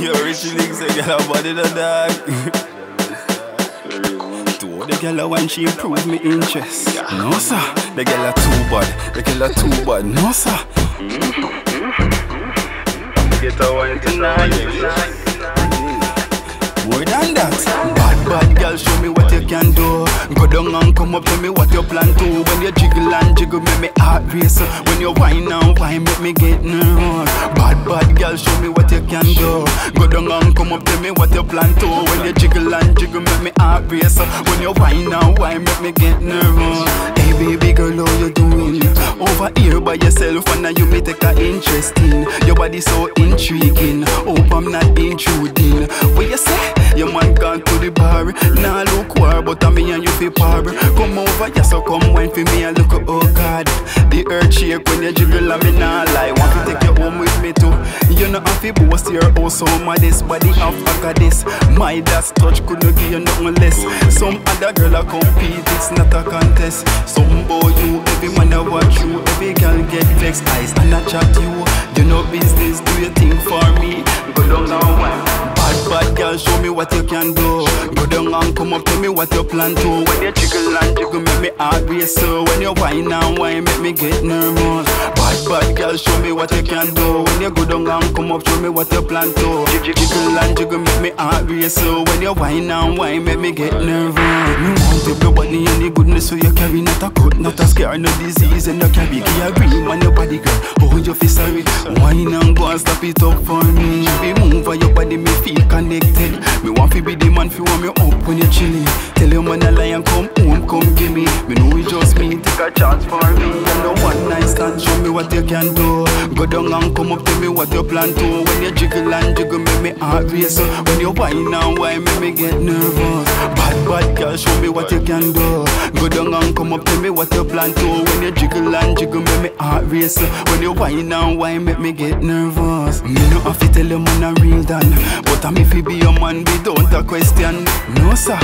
Yo, Richie Links say, girl, I'm body the dog. To all the girl when she improve me interest. No sir, the girl are too bad. The girl are too bad. No sir. Get a wine tonight. More than that. Bad, bad girl, show me can do. Go down and come up, tell me what you plan to. When you jiggle and jiggle, make me heart race. When you whine and whine, make me get nervous. Bad, bad girl, show me what you can do. Go down and come up, tell me what you plan to. When you jiggle and jiggle, make me heart race. When you whine and whine, make me get nervous. Hey baby girl, how you doing? Over here by yourself, and now you may take a interest in. Your body so intriguing. Hope I'm not intruding. What you to the bar. Nah look war, but I'm me and you feel par. Come over, yeah, so come wine for me and look. at Oh God, the earth shake when you jiggle and me nah lie. Want to take you home with me too. You know have to boast your house so modest body of goddess. My dad's touch couldn't give you nothing less. Some other girl a compete, it's not a contest. Some boy you, every man a watch you, every girl get vexed eyes and I chat you. You know business, do your thing for me. What you can do. Go down and come up, tell me what you plan to. When you jiggle and jiggle, make me heart race. So when you whine and whine, make me get nervous. Bad, bad girl, show me what you can do. When you go down and come up, show me what you plan to. Jig- Jiggle and jiggle, make me heart race. So when you whine and whine, make me get nervous. Me want everybody any goodness, so you carry not a cut, not a scare, no disease, and no carry. Carry man your body, girl. Oh, you feel sorry. Whine and go and stop it up for me. Be move your body, me feel connected. Me want to be the man fi warm you up when you're chilling. Tell your man a lie and come home, come give me. Me know it just me, take a chance for me. And no one night stand, show me what you can do. Go down and come up, tell me what you plan to. When you jiggle and jiggle, make me heart race. When you whine and whine, make me get nervous. Bad, bad girl, show me what you can do. Go down and come up, tell me what you plan to. When you jiggle and jiggle, make me heart race. When you whine and whine, make me get nervous. Me no have to tell you man a real done, but I'm if you be your man, we don't a question. No sir,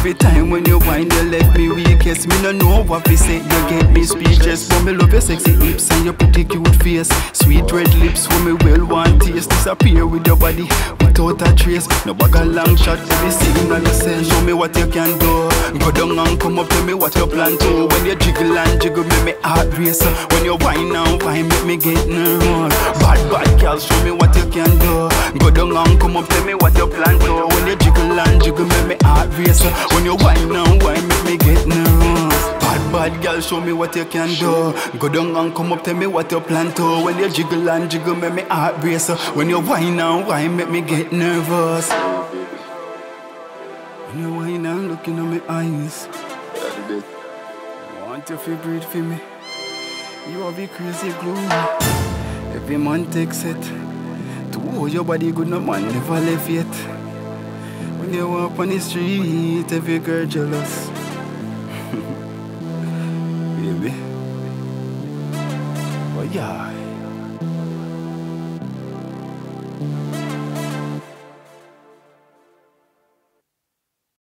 every time when you whine, you let me weak. Yes, me no know what we say. You get me speechless, but me love your sexy hips and your pretty cute face. Sweet red lips, when me well want taste. Disappear with your body without a trace. No bag a long shot, every signal you send. Show me what you can do. Go down and come up, tell me what you plan to. When you jiggle and jiggle, make me heart race. When you whine and whine, make me get nervous. Bad, bad girl, show me what you can do. Go down and come up, tell me what you plan to. When me heart race. When you whine and whine, make me get nervous. Bad, bad girl, show me what you can do. Go down and come up, tell me what you plan to. When you jiggle and jiggle, make me heart race. When you whine and whine, make me get nervous. When you whine and look in my eyes, want you to breathe for me. You have be crazy glue. Every man takes it. To hold your body good, no man never left yet. You walk on the street, every girl jealous. Baby. Oh yeah.